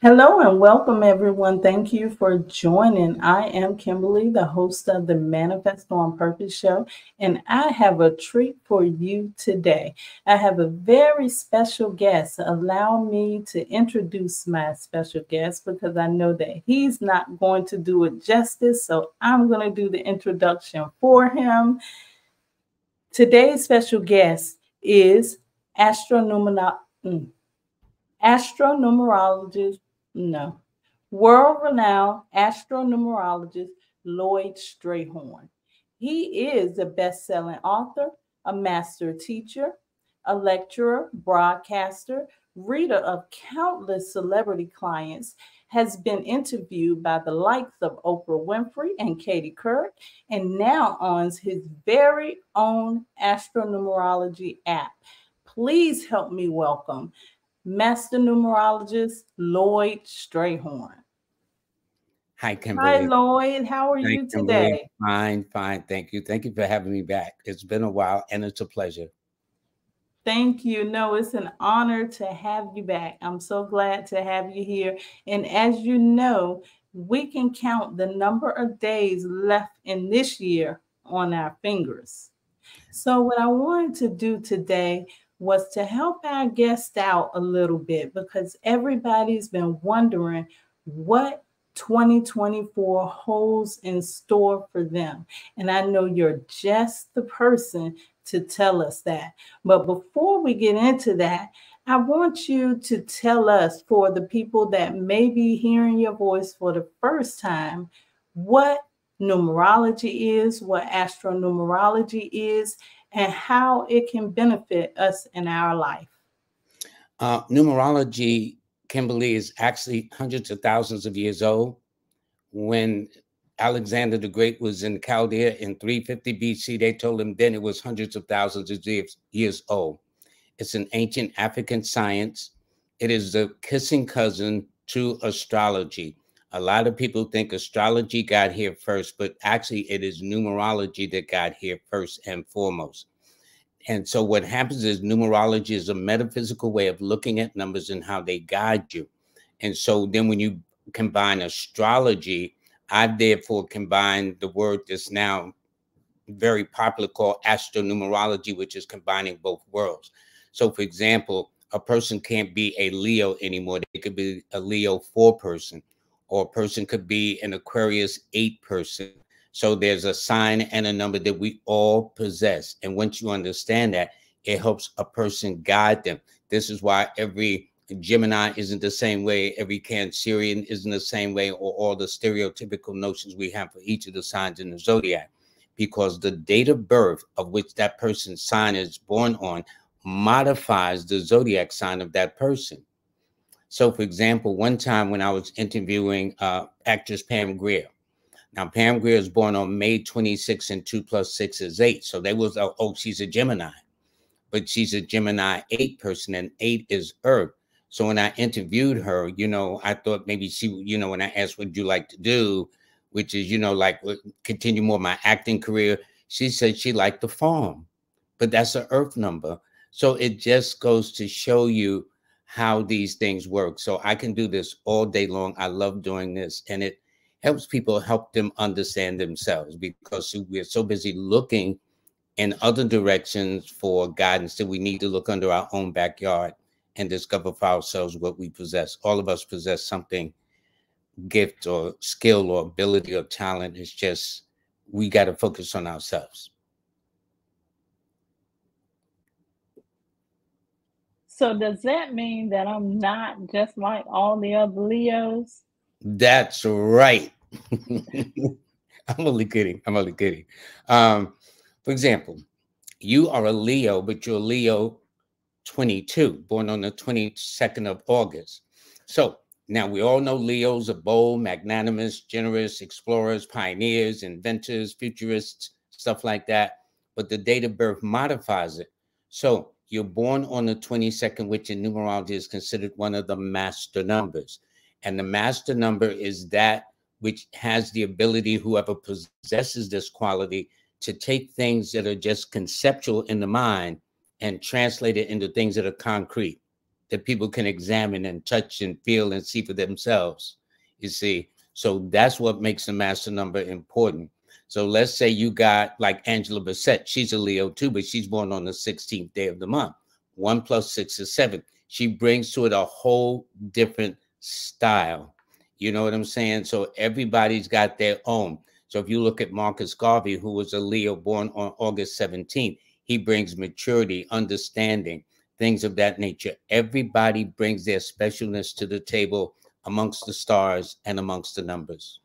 Hello and welcome, everyone. Thank you for joining. I am Kimbaley, the host of the Manifest on Purpose show, and I have a treat for you today. I have a very special guest. Allow me to introduce my special guest because I know that he's not going to do it justice, so I'm going to do the introduction for him. Today's special guest is astronomical. Mm, astronumerologist no. World renowned astronumerologist Lloyd Strayhorn. He is a best selling author, a master teacher, a lecturer, broadcaster, reader of countless celebrity clients, has been interviewed by the likes of Oprah Winfrey and Katie Couric, and now owns his very own astronumerology app. Please help me welcome master numerologist Lloyd Strayhorn. Hi, Kimbaley. Hi, Lloyd. How are Hi, you today? Kimbaley. Fine, fine. Thank you. Thank you for having me back. It's been a while and it's a pleasure. Thank you. No, it's an honor to have you back. I'm so glad to have you here. And as you know, we can count the number of days left in this year on our fingers. So, what I wanted to do today was to help our guests out a little bit because everybody's been wondering what 2024 holds in store for them. And I know you're just the person to tell us that. But before we get into that, I want you to tell us, for the people that may be hearing your voice for the first time, what numerology is, what astronumerology is, and how it can benefit us in our life. Uh, numerology, Kimbaley, is actually hundreds of thousands of years old. When Alexander the Great was in Chaldea in 350 BC, they told him then it was hundreds of thousands of years old. It's an ancient African science. It is the kissing cousin to astrology. A lot of people think astrology got here first, but actually it is numerology that got here first and foremost. And so what happens is numerology is a metaphysical way of looking at numbers and how they guide you. And so then when you combine astrology, I therefore combine the word that's now very popular called astronumerology, which is combining both worlds. So for example, a person can't be a Leo anymore. They could be a Leo four person or a person could be an Aquarius 8 person. So there's a sign and a number that we all possess. And once you understand that, it helps a person guide them. This is why every Gemini isn't the same way, every Cancerian isn't the same way, or all the stereotypical notions we have for each of the signs in the zodiac. Because the date of birth of which that person's sign is born on modifies the zodiac sign of that person. So, for example, one time when I was interviewing uh, actress Pam Grier, now Pam Grier was born on May 26, and two plus six is eight. So they was oh, oh, she's a Gemini, but she's a Gemini eight person, and eight is Earth. So when I interviewed her, you know, I thought maybe she, you know, when I asked what you like to do, which is, you know, like continue more my acting career, she said she liked the farm, but that's an Earth number. So it just goes to show you how these things work. So I can do this all day long. I love doing this, and it helps people help them understand themselves because we're so busy looking in other directions for guidance that we need to look under our own backyard and discover for ourselves what we possess. All of us possess something, gift or skill or ability or talent. It's just we got to focus on ourselves. So does that mean that I'm not just like all the other Leos? That's right. I'm only kidding. I'm only kidding. Um, for example, you are a Leo, but you're Leo 22, born on the 22nd of August. So now we all know Leos are bold, magnanimous, generous, explorers, pioneers, inventors, futurists, stuff like that. But the date of birth modifies it. So you're born on the 22nd, which in numerology is considered one of the master numbers. And the master number is that which has the ability, whoever possesses this quality, to take things that are just conceptual in the mind and translate it into things that are concrete. that people can examine and touch and feel and see for themselves. You see, so that's what makes the master number important. So let's say you got like Angela Bassett, she's a Leo too, but she's born on the 16th day of the month. One plus six is seven. She brings to it a whole different style. You know what I'm saying? So everybody's got their own. So if you look at Marcus Garvey, who was a Leo born on August 17th, he brings maturity, understanding, things of that nature. Everybody brings their specialness to the table amongst the stars and amongst the numbers.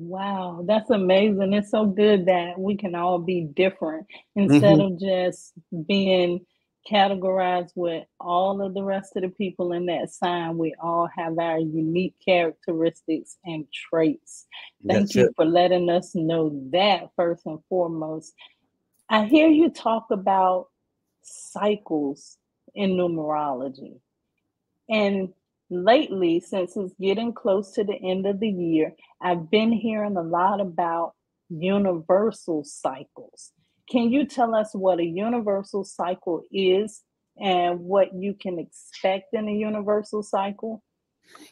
Wow, that's amazing. It's so good that we can all be different instead mm-hmm. of just being categorized with all of the rest of the people in that sign. We all have our unique characteristics and traits. Thank That's you it. for letting us know that first and foremost. I hear you talk about cycles in numerology. And lately, since it's getting close to the end of the year, I've been hearing a lot about universal cycles. Can you tell us what a universal cycle is and what you can expect in a universal cycle?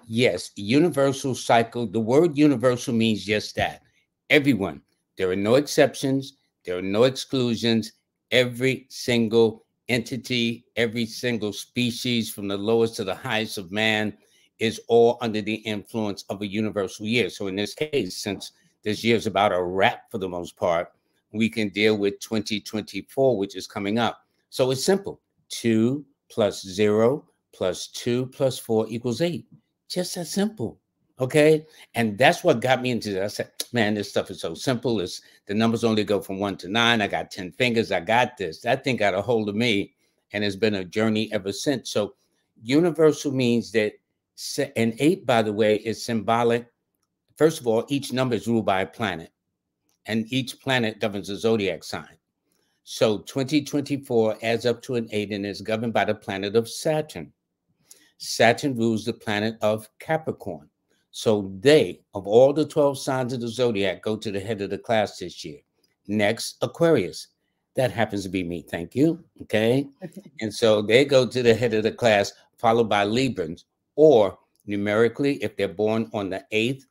Yes, universal cycle. The word universal means just that. Everyone. There are no exceptions, there are no exclusions. Every single entity, every single species, from the lowest to the highest of man, is all under the influence of a universal year. So, in this case, since this year is about a wrap for the most part, we can deal with 2024, which is coming up. So, it's simple two plus zero plus two plus four equals eight. Just that simple. Okay. And that's what got me into this. I said, man, this stuff is so simple. It's the numbers only go from one to nine. I got 10 fingers. I got this. That thing got a hold of me. And it's been a journey ever since. So universal means that an eight, by the way, is symbolic. First of all, each number is ruled by a planet, and each planet governs a zodiac sign. So 2024 adds up to an eight and is governed by the planet of Saturn. Saturn rules the planet of Capricorn. So they, of all the 12 signs of the zodiac, go to the head of the class this year. Next, Aquarius. That happens to be me. Thank you. Okay. and so they go to the head of the class, followed by Librans, or numerically, if they're born on the 8th,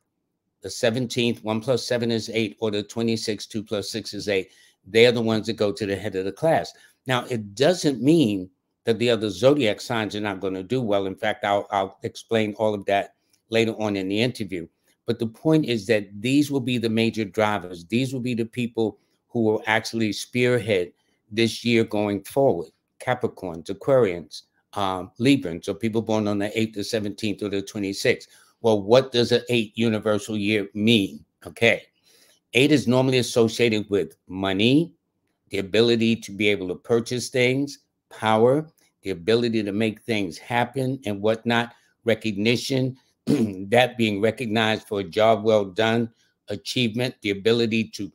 the 17th, 1 plus 7 is 8, or the 26th, 2 plus 6 is 8, they're the ones that go to the head of the class. Now, it doesn't mean that the other zodiac signs are not going to do well. In fact, I'll, I'll explain all of that later on in the interview. But the point is that these will be the major drivers. These will be the people who will actually spearhead this year going forward. Capricorns, Aquarians, um, Librans, so people born on the 8th, the 17th, or the 26th. Well, what does an eight universal year mean? Okay. Eight is normally associated with money, the ability to be able to purchase things, power, the ability to make things happen and whatnot, recognition, that being recognized for a job well done, achievement, the ability to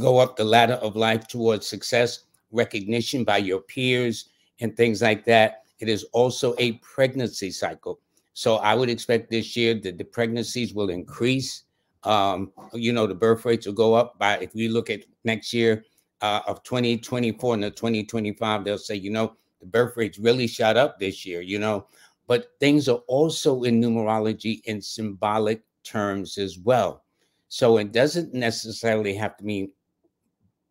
go up the ladder of life towards success, recognition by your peers, and things like that. It is also a pregnancy cycle. So I would expect this year that the pregnancies will increase. Um, you know, the birth rates will go up by, if we look at next year uh, of 2024 and the 2025, they'll say, you know, the birth rates really shot up this year, you know but things are also in numerology in symbolic terms as well. So it doesn't necessarily have to mean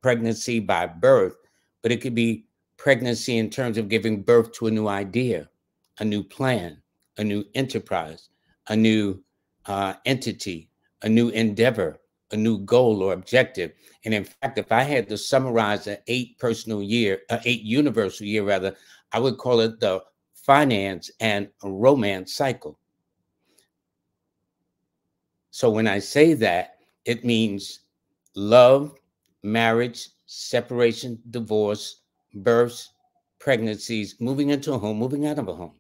pregnancy by birth, but it could be pregnancy in terms of giving birth to a new idea, a new plan, a new enterprise, a new uh, entity, a new endeavor, a new goal or objective. And in fact, if I had to summarize an eight personal year, uh, eight universal year rather, I would call it the finance, and romance cycle. So when I say that, it means love, marriage, separation, divorce, births, pregnancies, moving into a home, moving out of a home.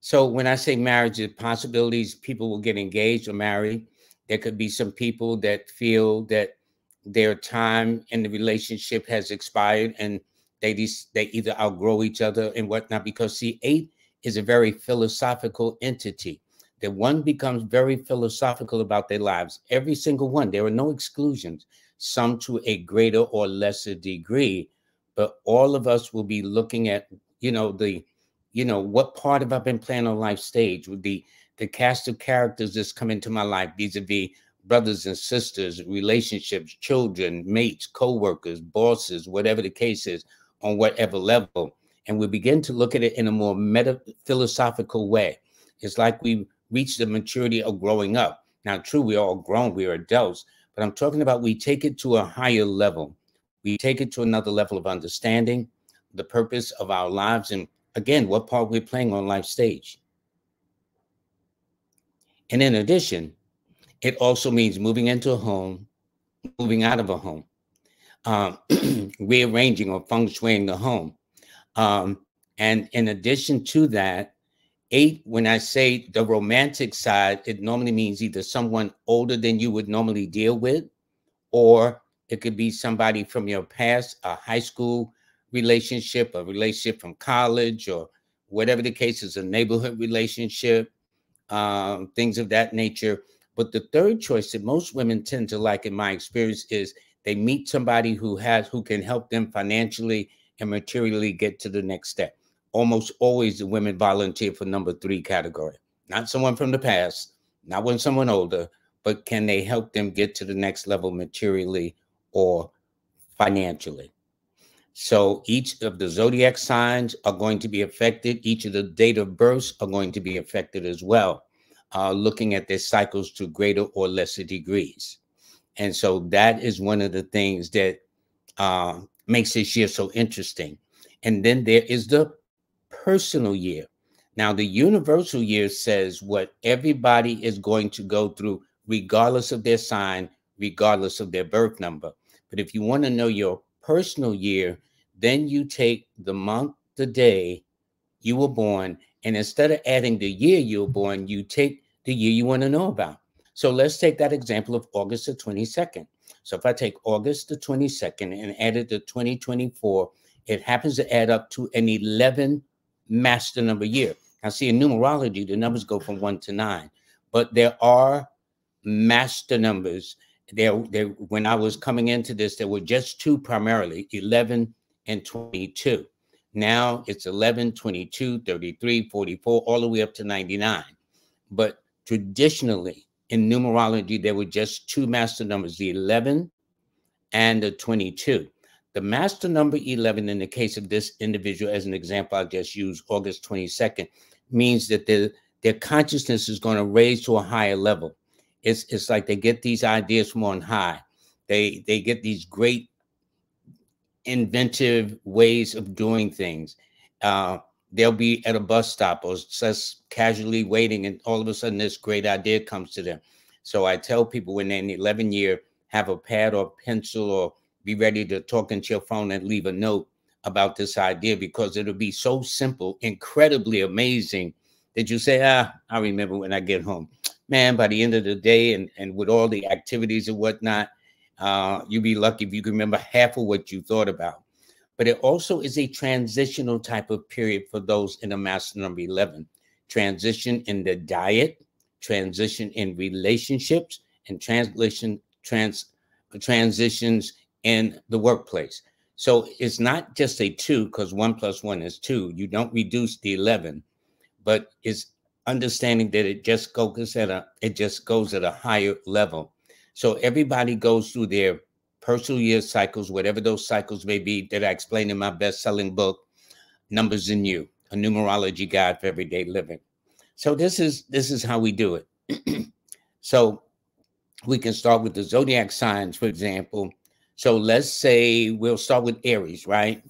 So when I say marriage, the possibilities people will get engaged or married. There could be some people that feel that their time in the relationship has expired and they they either outgrow each other and whatnot because see eight is a very philosophical entity. That one becomes very philosophical about their lives. Every single one there are no exclusions some to a greater or lesser degree but all of us will be looking at you know the you know, what part have I been playing on life stage with the the cast of characters that's come into my life? Vis-a-vis brothers and sisters, relationships, children, mates, co-workers, bosses, whatever the case is, on whatever level. And we begin to look at it in a more meta philosophical way. It's like we reach the maturity of growing up. Now, true, we're all grown, we're adults, but I'm talking about we take it to a higher level. We take it to another level of understanding the purpose of our lives and again, what part we're playing on life stage. And in addition, it also means moving into a home, moving out of a home, um, rearranging or feng shuiing the home. Um, and in addition to that, eight, when I say the romantic side, it normally means either someone older than you would normally deal with, or it could be somebody from your past, a high school relationship, a relationship from college, or whatever the case is, a neighborhood relationship, um, things of that nature. But the third choice that most women tend to like, in my experience, is they meet somebody who has who can help them financially and materially get to the next step. Almost always the women volunteer for number three category. Not someone from the past, not when someone older, but can they help them get to the next level materially or financially? So each of the zodiac signs are going to be affected. Each of the date of births are going to be affected as well, uh, looking at their cycles to greater or lesser degrees. And so that is one of the things that uh, makes this year so interesting. And then there is the personal year. Now, the universal year says what everybody is going to go through, regardless of their sign, regardless of their birth number. But if you want to know your personal year, then you take the month, the day you were born, and instead of adding the year you were born, you take the year you want to know about. So let's take that example of August the 22nd. So if I take August the 22nd and add it to 2024, it happens to add up to an 11 master number year. Now, see, in numerology, the numbers go from one to nine, but there are master numbers there, there when I was coming into this, there were just two primarily 11 and 22. Now it's 11, 22, 33, 44, all the way up to 99. But traditionally in numerology, there were just two master numbers, the 11 and the 22. The master number 11, in the case of this individual, as an example, I'll just use August 22nd, means that their, their consciousness is going to raise to a higher level it's it's like they get these ideas from on high. They they get these great inventive ways of doing things. Uh, they'll be at a bus stop or just casually waiting, and all of a sudden this great idea comes to them. So I tell people when they're in the 11 year, have a pad or pencil or be ready to talk into your phone and leave a note about this idea because it'll be so simple, incredibly amazing that you say, ah, I remember when I get home man, by the end of the day and, and with all the activities and whatnot, uh, you'd be lucky if you can remember half of what you thought about. But it also is a transitional type of period for those in the master number 11. Transition in the diet, transition in relationships, and translation trans uh, transitions in the workplace. So it's not just a two because one plus one is two. You don't reduce the 11, but it's understanding that it just goes at a it just goes at a higher level. So everybody goes through their personal year cycles, whatever those cycles may be that I explain in my best-selling book, Numbers and You, a numerology guide for everyday living. So this is this is how we do it. so we can start with the zodiac signs, for example. So let's say we'll start with Aries, right?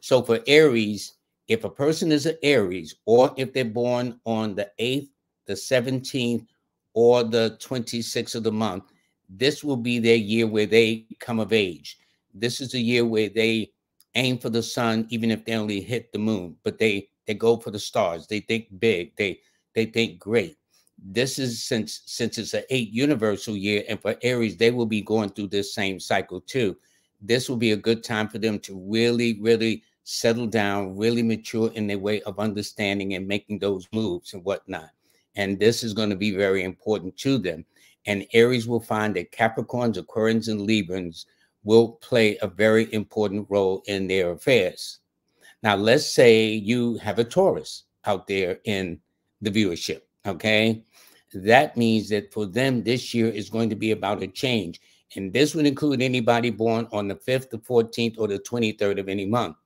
So for Aries, if a person is an Aries or if they're born on the 8th, the 17th, or the 26th of the month, this will be their year where they come of age. This is a year where they aim for the sun, even if they only hit the moon, but they they go for the stars. They think big. They they think great. This is since since it's an eight universal year, and for Aries, they will be going through this same cycle too. This will be a good time for them to really, really settle down, really mature in their way of understanding and making those moves and whatnot. And this is going to be very important to them. And Aries will find that Capricorns, Aquarians, and Librans will play a very important role in their affairs. Now, let's say you have a Taurus. out there in the viewership. Okay. That means that for them, this year is going to be about a change. And this would include anybody born on the 5th, the 14th, or the 23rd of any month.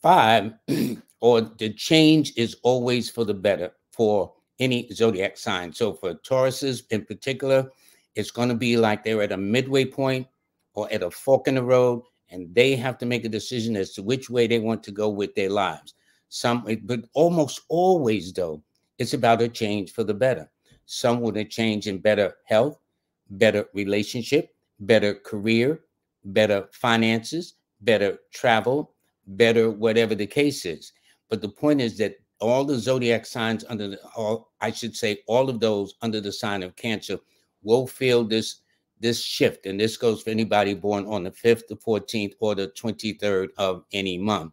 Five, or the change is always for the better for any zodiac sign. So for Tauruses in particular, it's going to be like they're at a midway point or at a fork in the road, and they have to make a decision as to which way they want to go with their lives. Some, but almost always, though, it's about a change for the better. Some want a change in better health, better relationship, better career, better finances, better travel, better whatever the case is. But the point is that all the zodiac signs under the, all, I should say, all of those under the sign of Cancer will feel this this shift, and this goes for anybody born on the 5th, the 14th, or the 23rd of any month.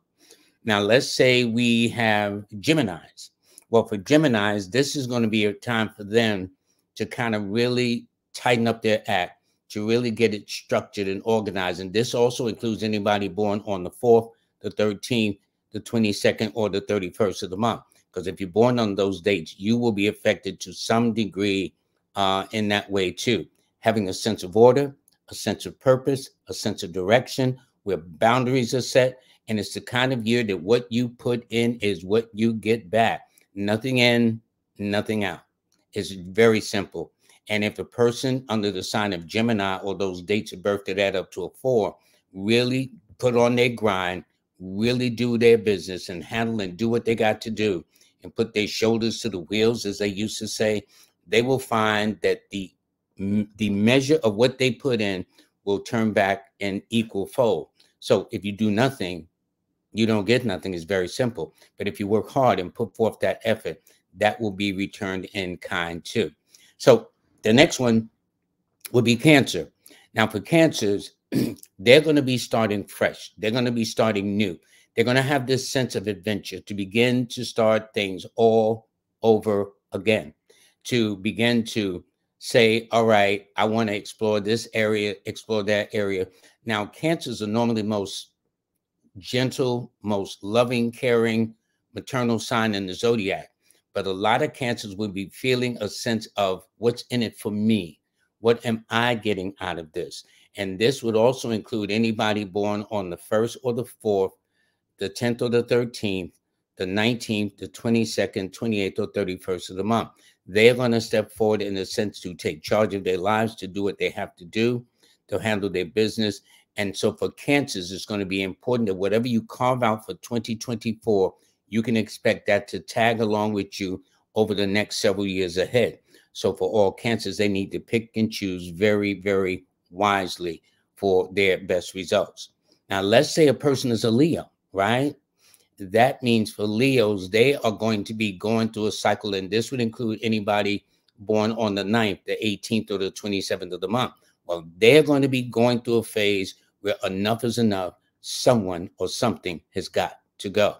Now, let's say we have Geminis. Well, for Geminis, this is going to be a time for them to kind of really tighten up their act, to really get it structured and organized. And this also includes anybody born on the 4th, the 13th, the 22nd, or the 31st of the month. Because if you're born on those dates, you will be affected to some degree uh, in that way too. Having a sense of order, a sense of purpose, a sense of direction, where boundaries are set. And it's the kind of year that what you put in is what you get back. Nothing in, nothing out. It's very simple. And if a person under the sign of Gemini or those dates of birth that add up to a four really put on their grind, really do their business and handle and do what they got to do and put their shoulders to the wheels, as they used to say, they will find that the the measure of what they put in will turn back in equal fold. So if you do nothing, you don't get nothing. It's very simple. But if you work hard and put forth that effort, that will be returned in kind too. So the next one will be cancer. Now, for cancers, they're going to be starting fresh. They're going to be starting new. They're going to have this sense of adventure to begin to start things all over again, to begin to say, all right, I want to explore this area, explore that area. Now, cancers are normally most gentle, most loving, caring, maternal sign in the zodiac. But a lot of cancers will be feeling a sense of what's in it for me? What am I getting out of this? And this would also include anybody born on the 1st or the 4th, the 10th or the 13th, the 19th, the 22nd, 28th, or 31st of the month. They're going to step forward in a sense to take charge of their lives, to do what they have to do, to handle their business. And so for cancers, it's going to be important that whatever you carve out for 2024, you can expect that to tag along with you over the next several years ahead. So for all cancers, they need to pick and choose very, very wisely for their best results. Now, let's say a person is a Leo, right? That means for Leos, they are going to be going through a cycle, and this would include anybody born on the 9th, the 18th, or the 27th of the month. Well, they're going to be going through a phase where enough is enough. Someone or something has got to go.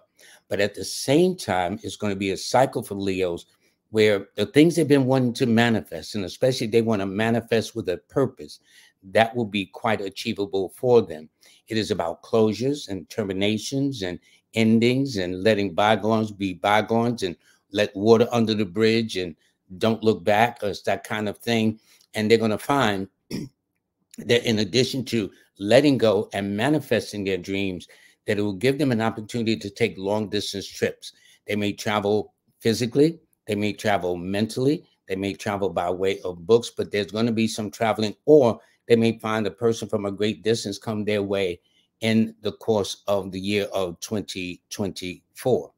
But at the same time, it's going to be a cycle for Leos where the things they've been wanting to manifest, and especially they want to manifest with a purpose, that will be quite achievable for them. It is about closures and terminations and endings and letting bygones be bygones and let water under the bridge and don't look back. It's that kind of thing. And they're going to find that in addition to letting go and manifesting their dreams, that it will give them an opportunity to take long distance trips. They may travel physically, they may travel mentally, they may travel by way of books, but there's going to be some traveling, or they may find a person from a great distance come their way in the course of the year of 2024.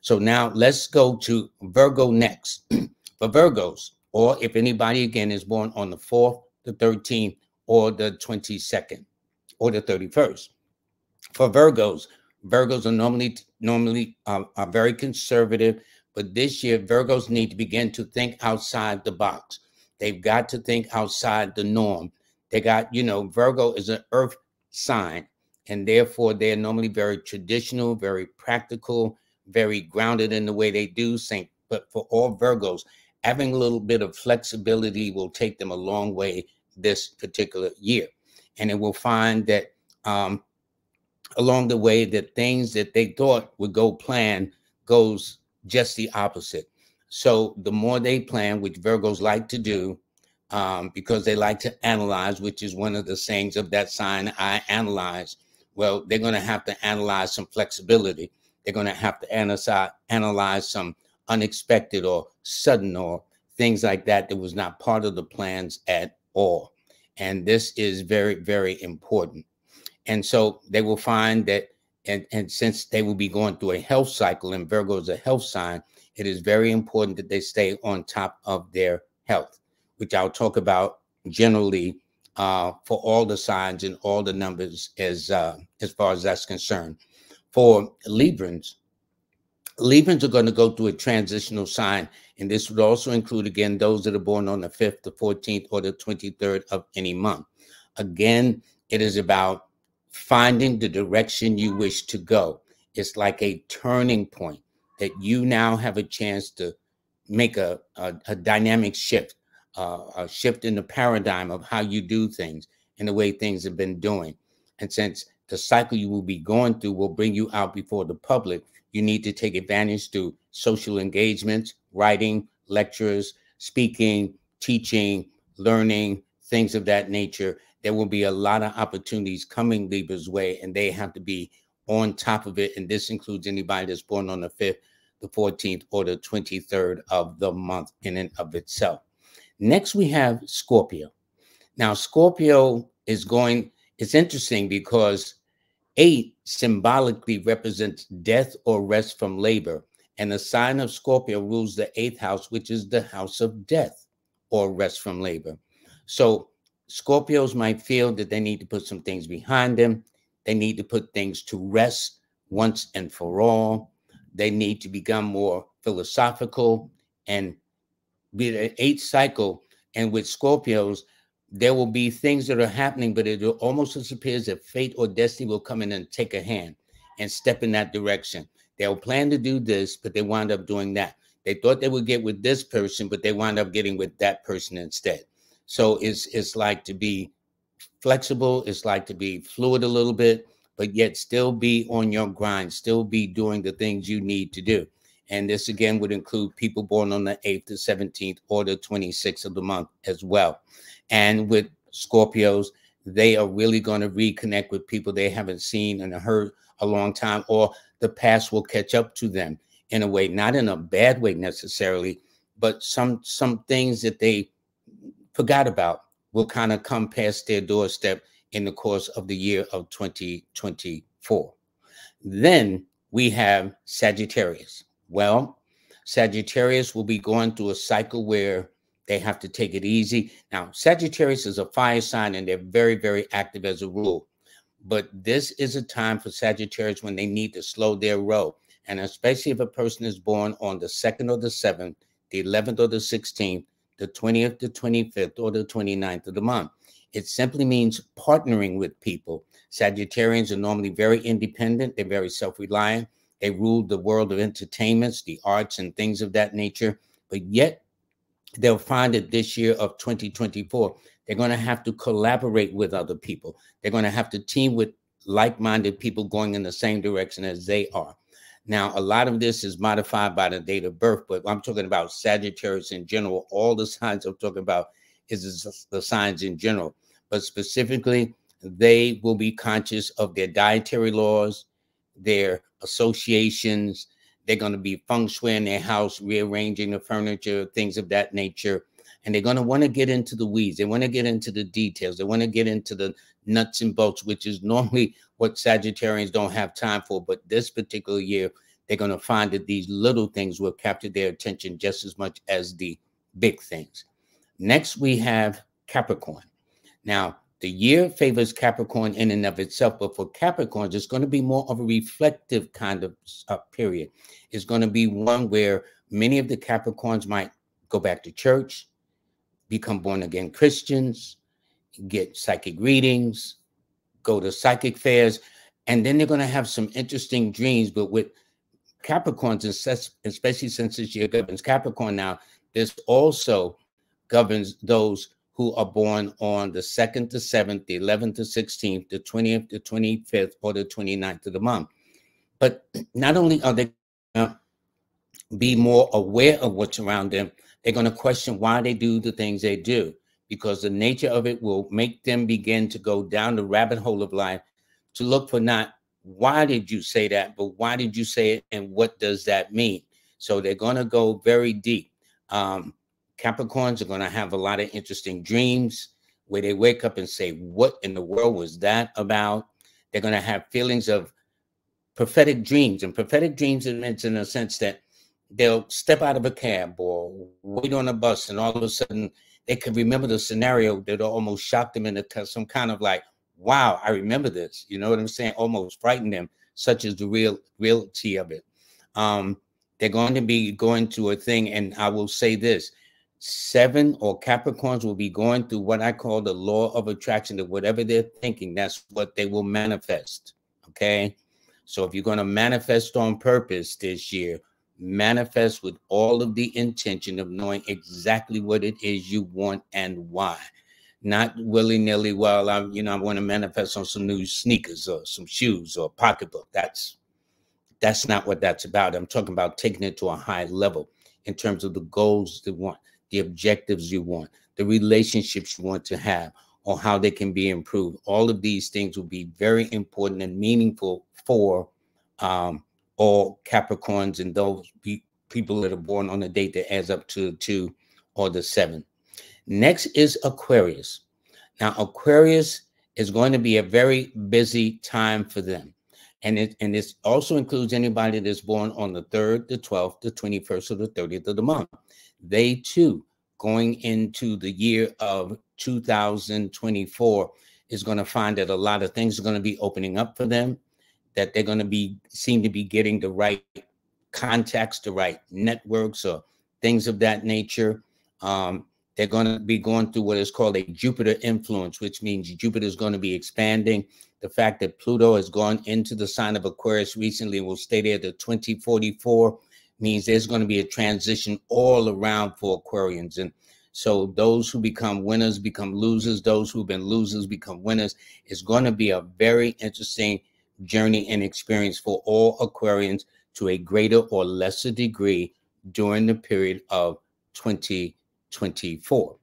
So now let's go to Virgo next. For Virgos, or if anybody again is born on the 4th, the 13th, or the 22nd, or the 31st. For Virgos, Virgos are normally normally uh, are very conservative, but this year Virgos need to begin to think outside the box. They've got to think outside the norm. They got, you know, Virgo is an earth sign, and therefore they're normally very traditional, very practical, very grounded in the way they do things. But for all Virgos, having a little bit of flexibility will take them a long way this particular year. And it will find that um, along the way that things that they thought would go plan, goes just the opposite. So the more they plan, which Virgos like to do, um, because they like to analyze, which is one of the sayings of that sign, I analyze. Well, they're going to have to analyze some flexibility. They're going to have to analyze, analyze some unexpected or sudden or things like that that was not part of the plans at all. And this is very, very important. And so they will find that, and, and since they will be going through a health cycle, and Virgo is a health sign, it is very important that they stay on top of their health, which I'll talk about generally uh, for all the signs and all the numbers as uh, as far as that's concerned. For Librans, Librans are going to go through a transitional sign, and this would also include again those that are born on the 5th, the 14th, or the 23rd of any month. Again, it is about finding the direction you wish to go. It's like a turning point that you now have a chance to make a, a, a dynamic shift, uh, a shift in the paradigm of how you do things and the way things have been doing. And since the cycle you will be going through will bring you out before the public, you need to take advantage through social engagements, writing, lectures, speaking, teaching, learning, things of that nature. There will be a lot of opportunities coming Libra's way, and they have to be on top of it. And this includes anybody that's born on the 5th, the 14th, or the 23rd of the month in and of itself. Next, we have Scorpio. Now, Scorpio is going, it's interesting because eight symbolically represents death or rest from labor. And the sign of Scorpio rules the eighth house, which is the house of death or rest from labor. So Scorpios might feel that they need to put some things behind them. They need to put things to rest once and for all. They need to become more philosophical and be an eighth cycle. And with Scorpios, there will be things that are happening, but it almost appears that fate or destiny will come in and take a hand and step in that direction. They'll plan to do this, but they wind up doing that. They thought they would get with this person, but they wind up getting with that person instead. So it's it's like to be flexible, it's like to be fluid a little bit, but yet still be on your grind, still be doing the things you need to do. And this again would include people born on the 8th, the 17th, or the 26th of the month as well. And with Scorpios, they are really going to reconnect with people they haven't seen and heard a long time, or the past will catch up to them in a way, not in a bad way necessarily, but some some things that they forgot about will kind of come past their doorstep in the course of the year of 2024. Then we have Sagittarius. Well, Sagittarius will be going through a cycle where they have to take it easy. Now, Sagittarius is a fire sign and they're very, very active as a rule. But this is a time for Sagittarius when they need to slow their row. And especially if a person is born on the 2nd or the 7th, the 11th or the 16th, the 20th, the 25th, or the 29th of the month. It simply means partnering with people. Sagittarians are normally very independent, they're very self reliant. They ruled the world of entertainments, the arts, and things of that nature. But yet, they'll find that this year of 2024, they're going to have to collaborate with other people. They're going to have to team with like minded people going in the same direction as they are. Now, a lot of this is modified by the date of birth, but I'm talking about Sagittarius in general. All the signs I'm talking about is the signs in general, but specifically, they will be conscious of their dietary laws, their associations, they're going to be feng shui in their house, rearranging the furniture, things of that nature. And they're going to want to get into the weeds. They want to get into the details. They want to get into the nuts and bolts, which is normally what Sagittarians don't have time for. But this particular year, they're going to find that these little things will capture their attention just as much as the big things. Next, we have Capricorn. Now, the year favors Capricorn in and of itself, but for Capricorns, it's going to be more of a reflective kind of uh, period. It's going to be one where many of the Capricorns might go back to church, become born again Christians, get psychic readings, go to psychic fairs, and then they're going to have some interesting dreams. But with Capricorns, especially since this year governs Capricorn now, this also governs those who are born on the 2nd to 7th, the 11th to 16th, the 20th to 25th, or the 29th of the month. But not only are they going to be more aware of what's around them, they're going to question why they do the things they do because the nature of it will make them begin to go down the rabbit hole of life to look for not why did you say that, but why did you say it and what does that mean? So they're going to go very deep. Um, Capricorns are going to have a lot of interesting dreams where they wake up and say, What in the world was that about? They're going to have feelings of prophetic dreams. And prophetic dreams are in a sense that they'll step out of a cab or wait on a bus, and all of a sudden they can remember the scenario that almost shocked them into some kind of like, wow, I remember this. You know what I'm saying? Almost frightened them, such as the real reality of it. Um, they're going to be going to a thing, and I will say this seven or Capricorns will be going through what I call the law of attraction that whatever they're thinking, that's what they will manifest. Okay. So if you're going to manifest on purpose this year, manifest with all of the intention of knowing exactly what it is you want and why. Not willy nilly, well, I'm, you know, I want to manifest on some new sneakers or some shoes or pocketbook. That's that's not what that's about. I'm talking about taking it to a high level in terms of the goals you want, the objectives you want, the relationships you want to have, or how they can be improved. All of these things will be very important and meaningful for um, all Capricorns and those pe people that are born on a date that adds up to two or the seven. Next is Aquarius. Now, Aquarius is going to be a very busy time for them. And it and this also includes anybody that's born on the 3rd, the 12th, the 21st, or the 30th of the month. They too, going into the year of 2024, is going to find that a lot of things are going to be opening up for them that they're going to be seem to be getting the right contacts, the right networks, or things of that nature. Um, they're going to be going through what is called a Jupiter influence, which means Jupiter is going to be expanding. The fact that Pluto has gone into the sign of Aquarius recently will stay there to 2044 means there's going to be a transition all around for Aquarians. And so those who become winners become losers. Those who've been losers become winners. It's going to be a very interesting journey and experience for all Aquarians to a greater or lesser degree during the period of 2024.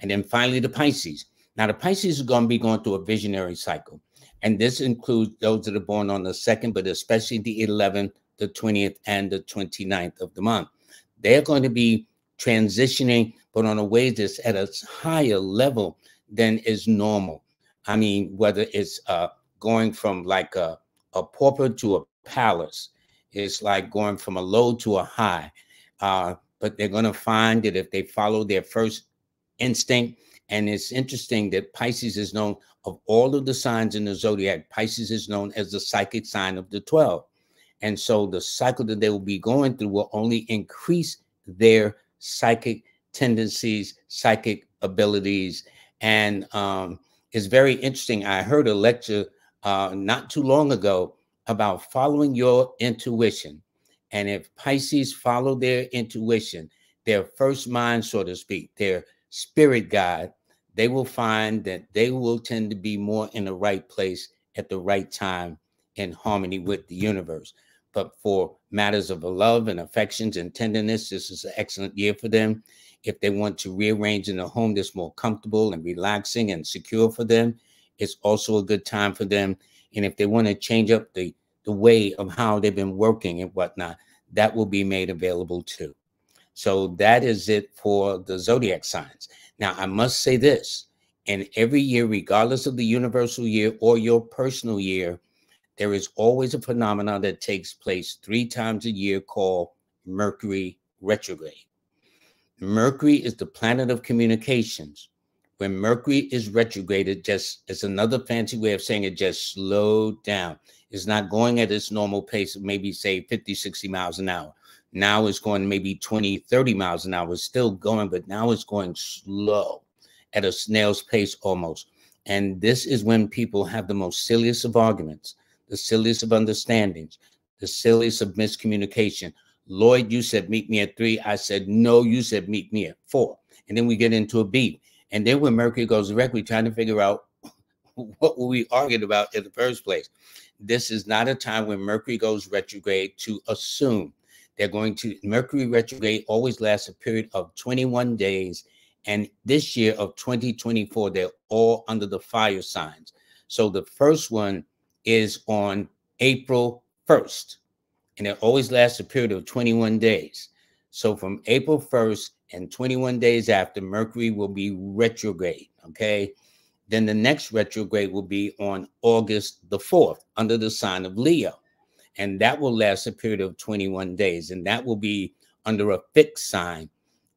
And then finally, the Pisces. Now, the Pisces are going to be going through a visionary cycle. And this includes those that are born on the 2nd, but especially the 11th, the 20th, and the 29th of the month. They're going to be transitioning, but on a way that's at a higher level than is normal. I mean, whether it's uh, going from like a a pauper to a palace. It's like going from a low to a high. Uh, but they're going to find that if they follow their first instinct, and it's interesting that Pisces is known of all of the signs in the zodiac, Pisces is known as the psychic sign of the 12. And so the cycle that they will be going through will only increase their psychic tendencies, psychic abilities. And um, it's very interesting. I heard a lecture uh, not too long ago about following your intuition. And if Pisces follow their intuition, their first mind, so to speak, their spirit guide, they will find that they will tend to be more in the right place at the right time in harmony with the universe. But for matters of love and affections and tenderness, this is an excellent year for them. If they want to rearrange in a home that's more comfortable and relaxing and secure for them, it's also a good time for them. And if they want to change up the, the way of how they've been working and whatnot, that will be made available too. So that is it for the zodiac signs. Now, I must say this and every year, regardless of the universal year or your personal year, there is always a phenomenon that takes place three times a year called Mercury retrograde. Mercury is the planet of communications when Mercury is retrograded, just it's another fancy way of saying it, just slowed down. It's not going at its normal pace maybe say 50, 60 miles an hour. Now it's going maybe 20, 30 miles an hour. It's still going, but now it's going slow at a snail's pace almost. And this is when people have the most silliest of arguments, the silliest of understandings, the silliest of miscommunication. Lloyd, you said meet me at three. I said no, you said meet me at four. And then we get into a beat. And then when Mercury goes direct, we're trying to figure out what were we arguing about in the first place. This is not a time when Mercury goes retrograde to assume. They're going to Mercury retrograde always lasts a period of 21 days. And this year of 2024, they're all under the fire signs. So the first one is on April 1st, and it always lasts a period of 21 days. So from April 1st and 21 days after, Mercury will be retrograde. Okay. Then the next retrograde will be on August the 4th under the sign of Leo. And that will last a period of 21 days. And that will be under a fixed sign.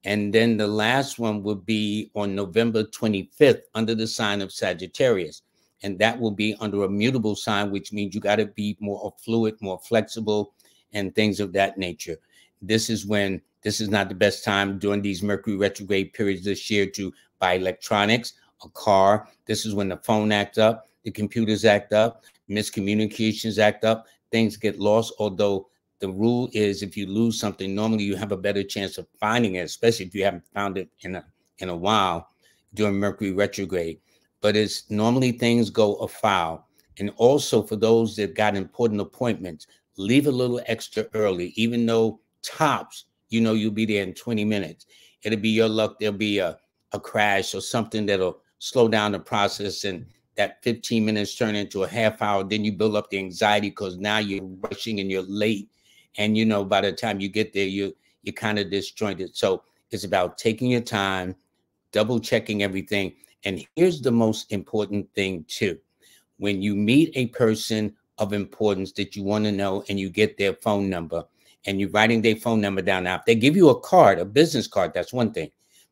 And then the last one will be on November 25th under the sign of Sagittarius. And that will be under a mutable sign, which means you got to be more fluid, more flexible, and things of that nature. This is when this is not the best time during these Mercury retrograde periods this year to buy electronics a car. This is when the phone act up, the computers act up, miscommunications act up, things get lost. Although the rule is if you lose something, normally you have a better chance of finding it, especially if you haven't found it in a in a while during Mercury retrograde. But it's normally things go afoul. And also for those that got important appointments, leave a little extra early, even though tops, you know, you'll be there in 20 minutes. It'll be your luck. There'll be a, a crash or something that'll slow down the process and that 15 minutes turn into a half hour then you build up the anxiety because now you're rushing and you're late and you know by the time you get there you you're kind of disjointed so it's about taking your time double checking everything and here's the most important thing too when you meet a person of importance that you want to know and you get their phone number and you're writing their phone number down now if they give you a card a business card that's one thing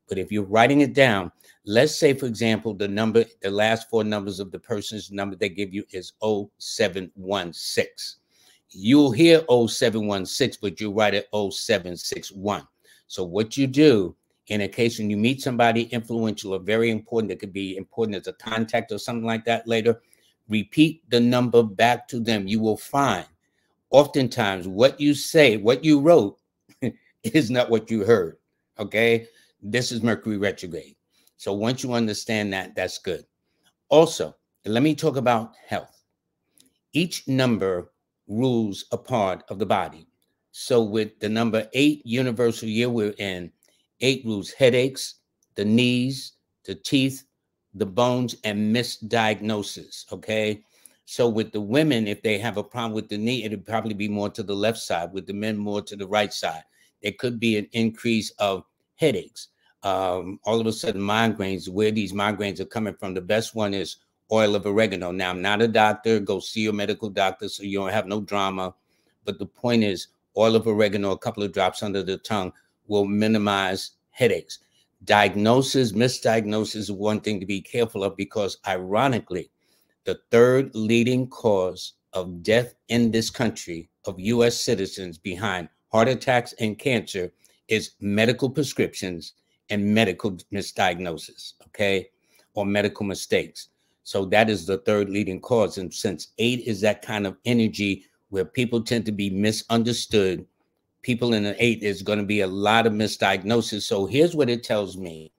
but if you're writing it down Let's say, for example, the number, the last four numbers of the person's number they give you is 0716. You'll hear 0716, but you write it 0761. So what you do in a case when you meet somebody influential or very important, that could be important as a contact or something like that later, repeat the number back to them. You will find oftentimes what you say, what you wrote is not what you heard. Okay. This is Mercury retrograde. So once you understand that, that's good. Also, let me talk about health. Each number rules a part of the body. So with the number eight universal year we're in, eight rules headaches, the knees, the teeth, the bones, and misdiagnosis. Okay. So with the women, if they have a problem with the knee, it'd probably be more to the left side. With the men, more to the right side. There could be an increase of headaches um, all of a sudden migraines, where these migraines are coming from. The best one is oil of oregano. Now, I'm not a doctor. Go see your medical doctor so you don't have no drama. But the point is, oil of oregano, a couple of drops under the tongue, will minimize headaches. Diagnosis, misdiagnosis is one thing to be careful of because, ironically, the third leading cause of death in this country of US citizens behind heart attacks and cancer is medical prescriptions and medical misdiagnosis, okay, or medical mistakes. So that is the third leading cause. And since eight is that kind of energy where people tend to be misunderstood, people in the eight is going to be a lot of misdiagnosis. So here's what it tells me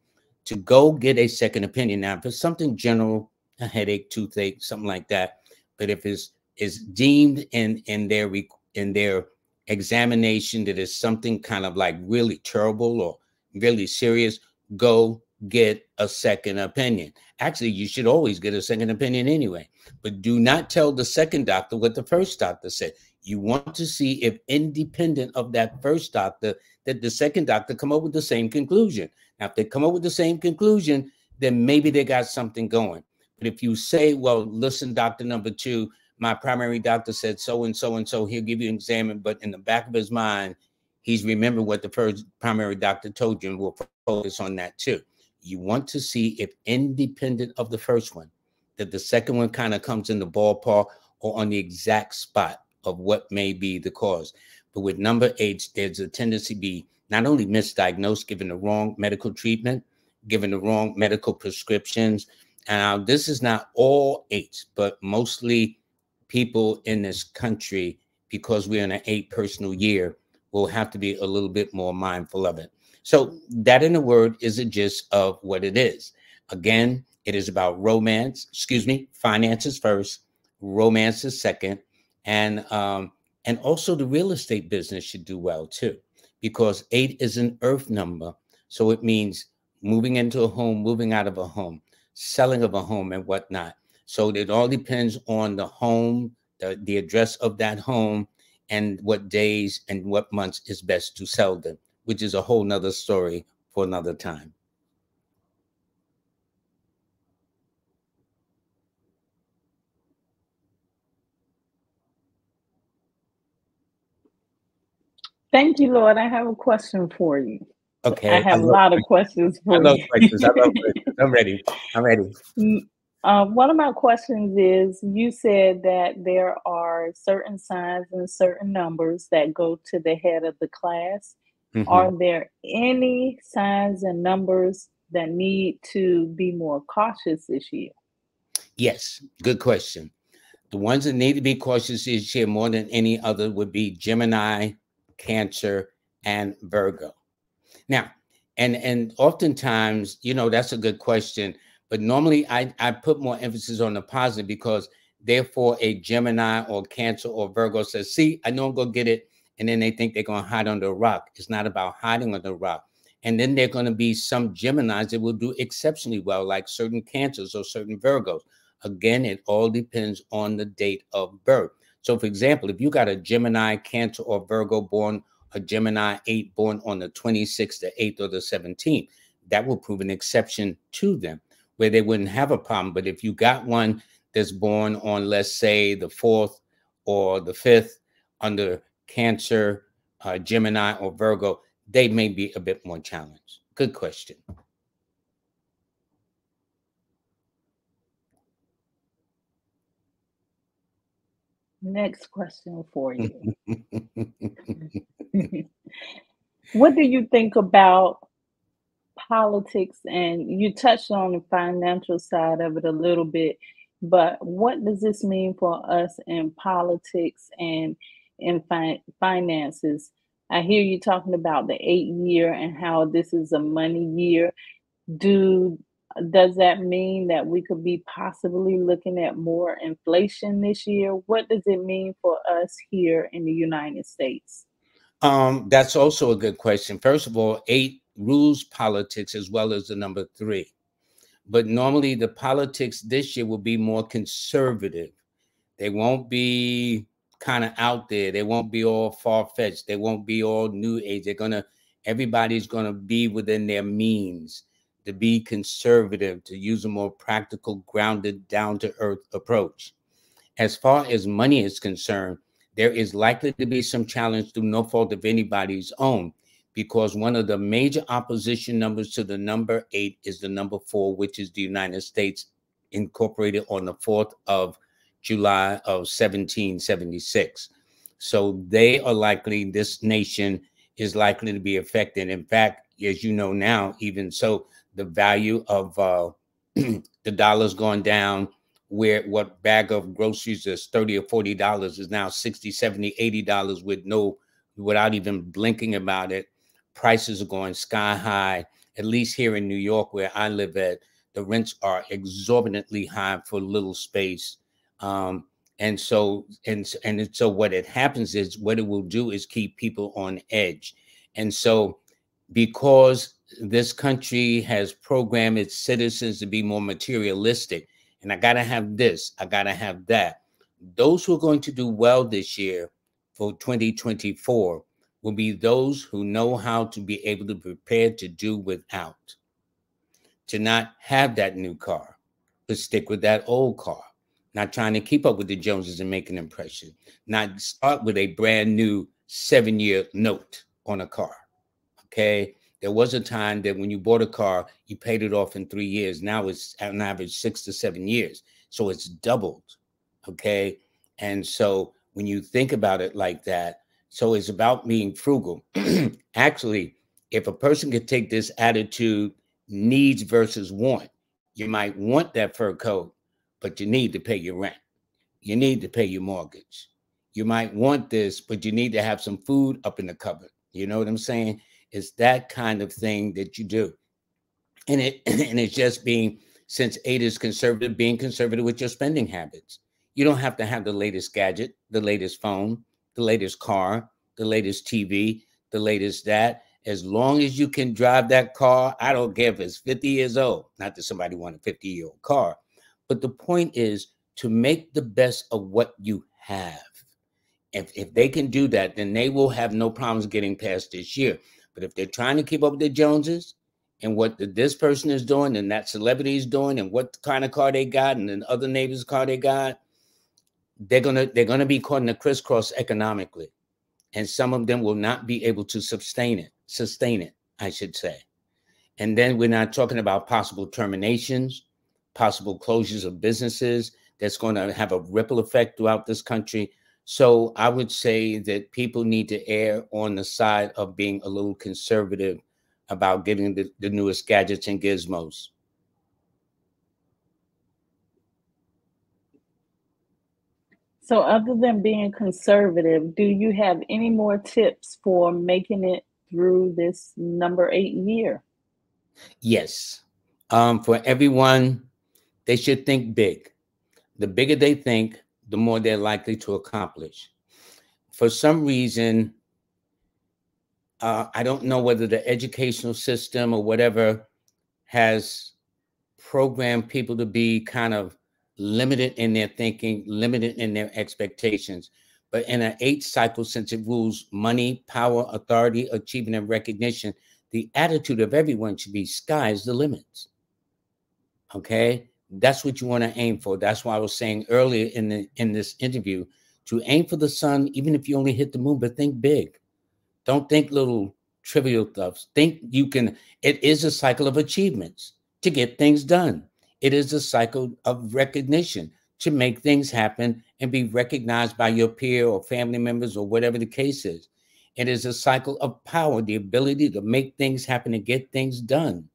to go get a second opinion. Now, if it's something general, a headache, toothache, something like that, but if it's is deemed in in their in their examination that is something kind of like really terrible or really serious, go get a second opinion. Actually, you should always get a second opinion anyway, but do not tell the second doctor what the first doctor said. You want to see if independent of that first doctor, that the second doctor come up with the same conclusion. Now, if they come up with the same conclusion, then maybe they got something going. But if you say, well, listen, doctor number two, my primary doctor said so and so and so, he'll give you an exam, but in the back of his mind, he's remembered what the first primary doctor told you and will focus on that too. You want to see if independent of the first one, that the second one kind of comes in the ballpark or on the exact spot of what may be the cause. But with number eight, there's a tendency to be not only misdiagnosed, given the wrong medical treatment, given the wrong medical prescriptions. And this is not all eights, but mostly people in this country, because we're in an eight personal year, we'll have to be a little bit more mindful of it. So, that in a word is a gist of what it is. Again, it is about romance, excuse me, finances first, romance is second, and um, And also the real estate business should do well too, because eight is an earth number. So it means moving into a home, moving out of a home, selling of a home and whatnot. So it all depends on the home, the, the address of that home, and what days and what months is best to sell them, which is a whole nother story for another time. Thank you, Lloyd. I have a question for you. Okay. I have a lot of questions for I love you. questions. I love questions. I'm ready. I'm ready. Mm, uh, one of my questions is you said that there are certain signs and certain numbers that go to the head of the class. Mhm. Are there any signs and numbers that need to be more cautious this year? Yes, good question. The ones that need to be cautious this year more than any other would be Gemini, Cancer, and Virgo. Now, and and oftentimes, you know, that's a good question, but normally I, I put more emphasis on the positive because therefore a Gemini or Cancer or Virgo says, see, I know I'm gonna get it, and then they think they're gonna hide under a rock. It's not about hiding under a rock. And then there are going to be some Geminis that will do exceptionally well, like certain Cancers or certain Virgos. Again, it all depends on the date of birth. So, for example, if you got a Gemini, Cancer, or Virgo born, a Gemini 8 born on the 26th, the 8th, or the 17th, that will prove an exception to them where they wouldn't have a problem. But if you got one that's born on, let's say, the 4th or the 5th under Cancer, uh, Gemini, or Virgo, they may be a bit more challenged. Good question. Next question for you. what do you think about politics? And you touched on the financial side of it a little bit, but what does this mean for us in politics and in fi- finances? I hear you talking about the eight year and how this is a money year. Do does that mean that we could be possibly looking at more inflation this year? What does it mean for us here in the United States? Um, that's also a good question. First of all, eight rules politics as well as the number three. But normally the politics this year will be more conservative. They won't be kind of out there. They won't be all far fetched. They won't be all new age. They're gonna everybody's gonna be within their means to be conservative, to use a more practical, grounded, down to earth approach. As far as money is concerned, there is likely to be some challenge through no fault of anybody's own, because one of the major opposition numbers to the number eight is the number four, which is the United States incorporated on the 4th of July of 1776. So they are likely, this nation is likely to be affected. In fact, as you know now, even so, the value of uh, the dollar's gone down where what bag of groceries is 30 or 40 dollars is now 60 70 80 dollars with no without even blinking about it. Prices are going sky high at least here in new york where i live at the rents are exorbitantly high for little space. Um, and so and and so what it happens is what it will do is keep people on edge. And so because this country has programmed its citizens to be more materialistic and I got to have this, I got to have that. Those who are going to do well this year for 2024 will be those who know how to be able to prepare to do without, to not have that new car, but stick with that old car, not trying to keep up with the Joneses and make an impression, not start with a brand new seven year note on a car. Okay. There was a time that when you bought a car, you paid it off in three years. Now it's on average six to seven years. So it's doubled. Okay. And so when you think about it like that, so it's about being frugal. Actually, if a person could take this attitude, needs versus want, you might want that fur coat, but you need to pay your rent. You need to pay your mortgage. You might want this, but you need to have some food up in the cupboard. You know what I'm saying? It's that kind of thing that you do. And it and it's just being since eight is conservative, being conservative with your spending habits. You don't have to have the latest gadget, the latest phone, the latest car, the latest TV, the latest that. As long as you can drive that car, I don't care if it's 50 years old. Not that somebody want a 50 year old car, but the point is to make the best of what you have. If, if they can do that, then they will have no problems getting past this year. But if they're trying to keep up with the Joneses and what the, this person is doing and that celebrity is doing and what kind of car they got and then other neighbors' car they got, they're gonna they're gonna be caught in a crisscross economically, and some of them will not be able to sustain it. Sustain it, I should say. And then we're not talking about possible terminations, possible closures of businesses. That's going to have a ripple effect throughout this country. So I would say that people need to err on the side of being a little conservative about getting the, the newest gadgets and gizmos. So, other than being conservative, do you have any more tips for making it through this number eight year? Yes. Um, for everyone, they should think big. The bigger they think, the more they're likely to accomplish. For some reason, uh, I don't know whether the educational system or whatever has programmed people to be kind of limited in their thinking, limited in their expectations. But in an eight cycle, since it rules money, power, authority, achievement, and recognition, the attitude of everyone should be sky's the limits. Okay, that's what you want to aim for. That's why I was saying earlier in the in this interview to aim for the sun, even if you only hit the moon, but think big. Don't think little trivial stuff. Think you can. It is a cycle of achievements to get things done. It is a cycle of recognition to make things happen and be recognized by your peer or family members or whatever the case is. It is a cycle of power, the ability to make things happen and get things done.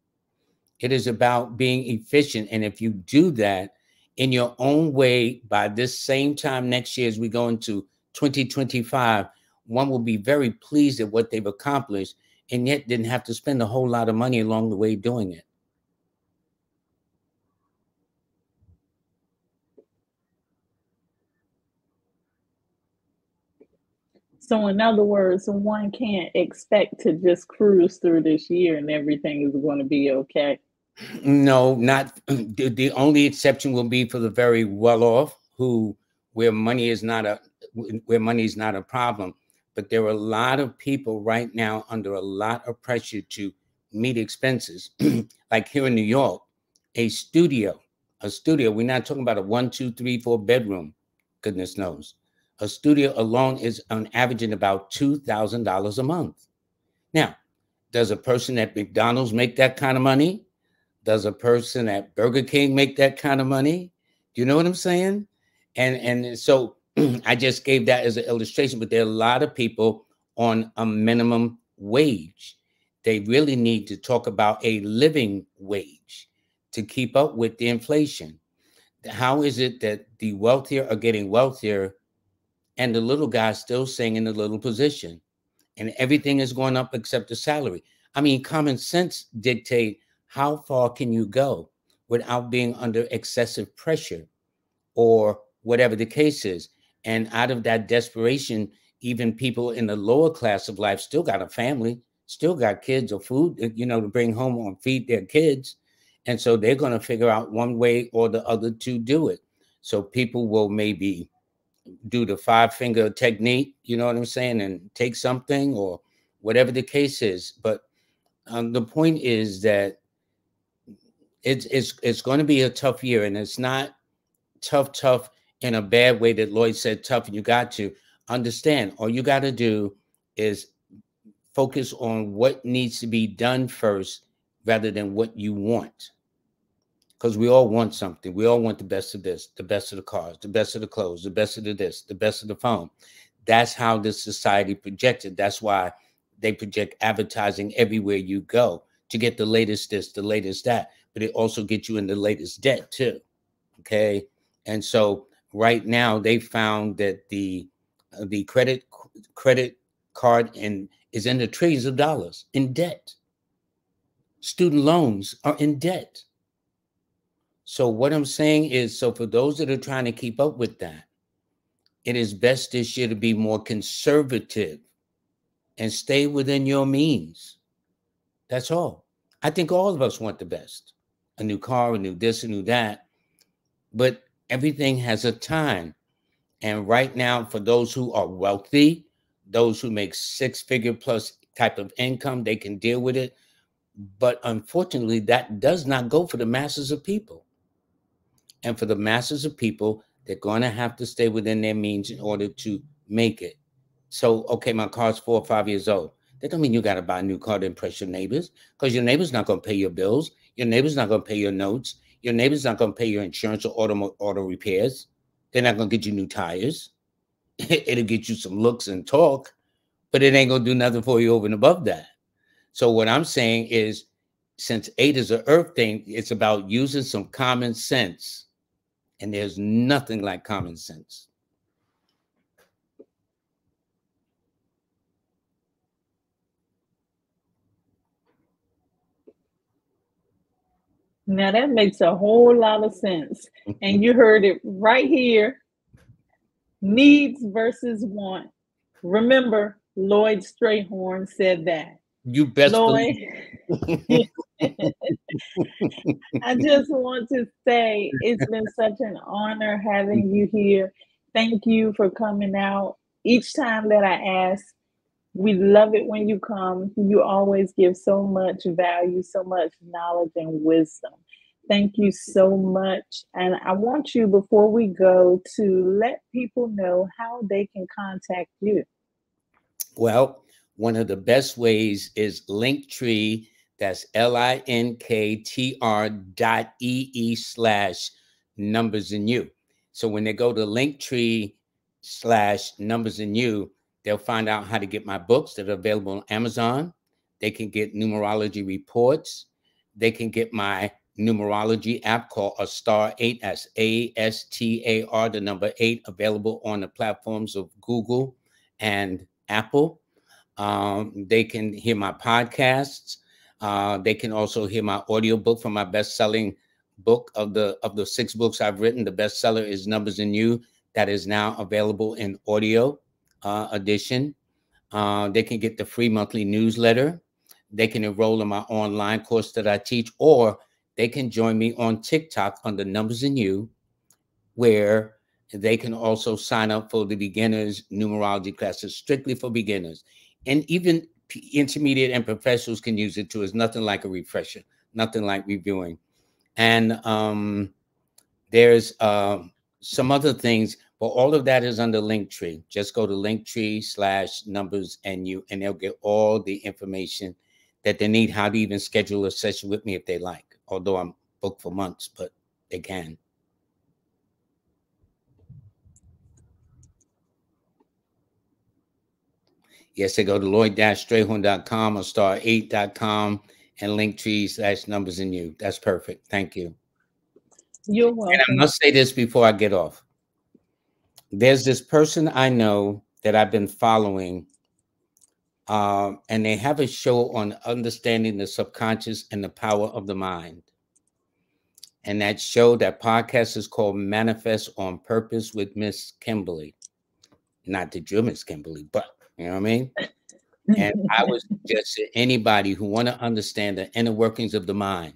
It is about being efficient. And if you do that in your own way by this same time next year, as we go into 2025, one will be very pleased at what they've accomplished and yet didn't have to spend a whole lot of money along the way doing it. So, in other words, one can't expect to just cruise through this year and everything is going to be okay. No, not the, the only exception will be for the very well off who where money is not a where money is not a problem. But there are a lot of people right now under a lot of pressure to meet expenses. like here in New York, a studio, a studio, we're not talking about a one, two, three, four bedroom, goodness knows a studio alone is on averaging about $2,000 a month. Now, does a person at McDonald's make that kind of money? Does a person at Burger King make that kind of money? Do you know what I'm saying? And and so I just gave that as an illustration, but there are a lot of people on a minimum wage. They really need to talk about a living wage to keep up with the inflation. How is it that the wealthier are getting wealthier and the little guy's still staying in the little position and everything is going up except the salary i mean common sense dictate how far can you go without being under excessive pressure or whatever the case is? And out of that desperation even people in the lower class of life still got a family still got kids or food uh, you know to bring home and feed their kids. And so they're going to figure out one way or the other to do it. So people will maybe do the five finger technique, you know what I'm saying, and take something or whatever the case is. But um, the point is that it's it's it's going to be a tough year, and it's not tough, tough in a bad way that Lloyd said tough. You got to understand. All you got to do is focus on what needs to be done first, rather than what you want because we all want something. We all want the best of this, the best of the cars, the best of the clothes, the best of the this, the best of the phone. That's how this society projected. That's why they project advertising everywhere you go to get the latest this, the latest that, but it also gets you in the latest debt too. Okay. And so right now they found that the uh, the credit credit card and is in the trillions of dollars in debt. Student loans are in debt so what I'm saying is, so for those that are trying to keep up with that, it is best this year to be more conservative and stay within your means. That's all. I think all of us want the best a new car, a new this, a new that. But everything has a time. And right now, for those who are wealthy, those who make six figure plus type of income, they can deal with it. But unfortunately, that does not go for the masses of people. And for the masses of people, they're going to have to stay within their means in order to make it. So, okay, my car's four or five years old. That don't mean you got to buy a new car to impress your neighbors because your neighbor's not going to pay your bills. Your neighbor's not going to pay your notes. Your neighbor's not going to pay your insurance or auto, auto repairs. They're not going to get you new tires. It'll get you some looks and talk, but it ain't going to do nothing for you over and above that. So what I'm saying is, since eight is an earth thing, it's about using some common sense. And there's nothing like common sense. Now that makes a whole lot of sense. Mm-hmm. and you heard it right here. Needs versus want. Remember, Lloyd Strayhorn said that. You best Lloyd. I just want to say it's been such an honor having you here. Thank you for coming out. Each time that I ask, we love it when you come. You always give so much value, so much knowledge and wisdom. Thank you so much. And I want you, before we go, to let people know how they can contact you. Well, one of the best ways is Linktree. That's L I N K T R dot E E slash numbers and you. So when they go to Linktree slash numbers and you, they'll find out how to get my books that are available on Amazon. They can get numerology reports. They can get my numerology app called Astar8. That's A S T A R, the number eight, available on the platforms of Google and Apple. Um, they can hear my podcasts. Uh, they can also hear my audiobook from my best-selling book of the of the six books I've written. The bestseller is Numbers and You, that is now available in audio uh, edition. Uh, they can get the free monthly newsletter. They can enroll in my online course that I teach, or they can join me on TikTok the Numbers and You, where they can also sign up for the beginners numerology classes strictly for beginners. And even intermediate and professionals can use it too. It's nothing like a refresher, nothing like reviewing. And um, there's uh, some other things, but all of that is under Linktree. Just go to Linktree slash numbers and you, and they'll get all the information that they need, how to even schedule a session with me if they like although I'm booked for months, but they can. Yes, they go to lloyd-strayhorn.com or star8.com and linktree slash numbers and you. That's perfect. Thank you. You're welcome. And I must say this before I get off. There's this person I know that I've been following um, and they have a show on understanding the subconscious and the power of the mind. And that show, that podcast is called Manifest on Purpose with Miss Kimbaley. Not that you're Miss Kimbaley, but you know what I mean? and I would suggest to anybody who want to understand the inner workings of the mind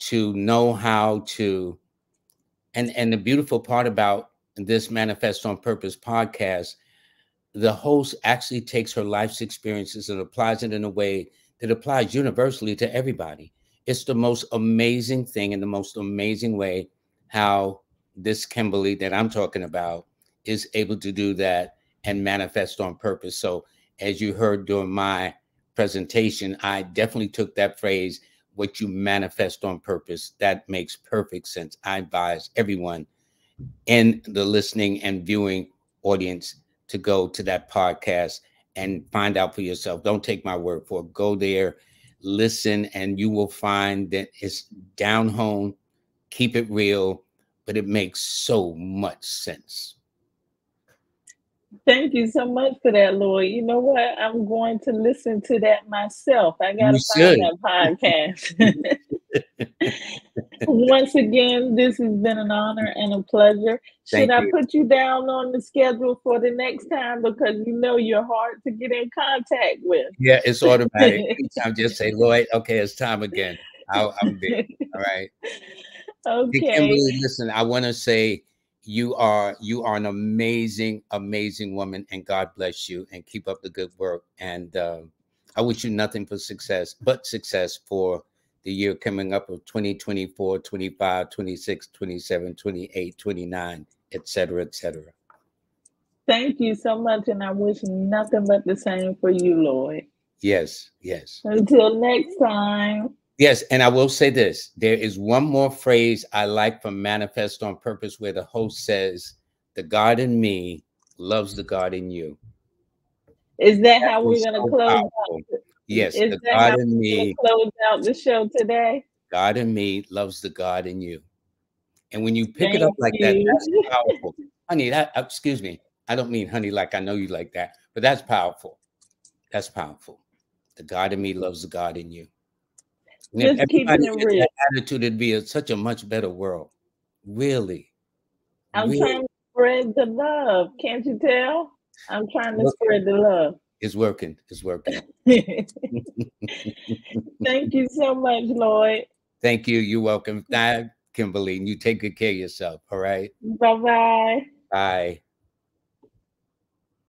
to know how to and and the beautiful part about this manifest on purpose podcast the host actually takes her life's experiences and applies it in a way that applies universally to everybody. It's the most amazing thing and the most amazing way how this Kimbaley that I'm talking about is able to do that and manifest on purpose. So, as you heard during my presentation, I definitely took that phrase, what you manifest on purpose. That makes perfect sense. I advise everyone in the listening and viewing audience to go to that podcast and find out for yourself. Don't take my word for it. Go there, listen, and you will find that it's down home. Keep it real, but it makes so much sense. Thank you so much for that, Lloyd. You know what? I'm going to listen to that myself. I got to find that podcast. Once again, this has been an honor and a pleasure. Should Thank I you. put you down on the schedule for the next time because you know you're hard to get in contact with? Yeah, it's automatic. Anytime, just say, Lloyd, okay, it's time again. I'll, I'm there. All right. Okay. Kimbaley, listen, I want to say you are you are an amazing, amazing woman, and God bless you and keep up the good work. And uh, I wish you nothing for success, but success for the year coming up of 2024, 25, 26, 27, 28, 29, et cetera, et cetera. Thank you so much, and I wish nothing but the same for you, Lloyd. Yes, yes. Until next time. Yes, and I will say this: there is one more phrase I like from Manifest on Purpose, where the host says, "The God in me loves the God in you." Is that That how we're gonna so close powerful. out? Yes, Is the God in me, close out the show today? God in me loves the God in you. And when you pick it up Thank like that, that's powerful, honey. That uh, excuse me, I don't mean honey like I know you like that, but that's powerful. That's powerful. The God in me loves the God in you. And Just keeping it real. that attitude, it'd be a, such a much better world. Really. I'm really. trying to spread the love. Can't you tell? I'm trying to spread the love. It's working. It's working. Thank you so much, Lloyd. Thank you. You're welcome. Bye, Kimbaley. And you take good care of yourself. All right. Bye bye. Bye.